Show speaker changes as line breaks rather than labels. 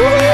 Woo!